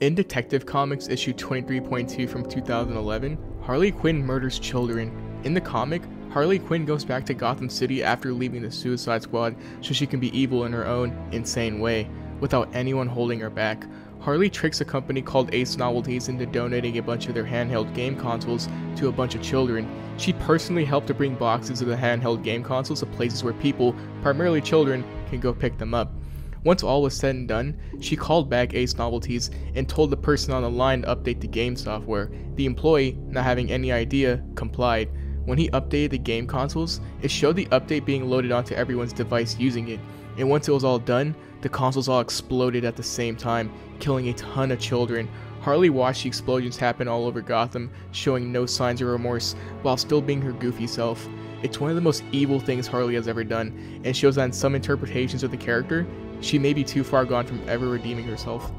In Detective Comics issue 23.2 from 2011, Harley Quinn murders children. In the comic, Harley Quinn goes back to Gotham City after leaving the Suicide Squad so she can be evil in her own insane way, without anyone holding her back. Harley tricks a company called Ace Novelties into donating a bunch of their handheld game consoles to a bunch of children. She personally helped to bring boxes of the handheld game consoles to places where people, primarily children, can go pick them up. Once all was said and done, she called back Ace Novelties and told the person on the line to update the game software. The employee, not having any idea, complied. When he updated the game consoles, it showed the update being loaded onto everyone's device using it. And once it was all done, the consoles all exploded at the same time, killing a ton of children. Harley watched the explosions happen all over Gotham, showing no signs of remorse, while still being her goofy self. It's one of the most evil things Harley has ever done, and shows that in some interpretations of the character, she may be too far gone from ever redeeming herself.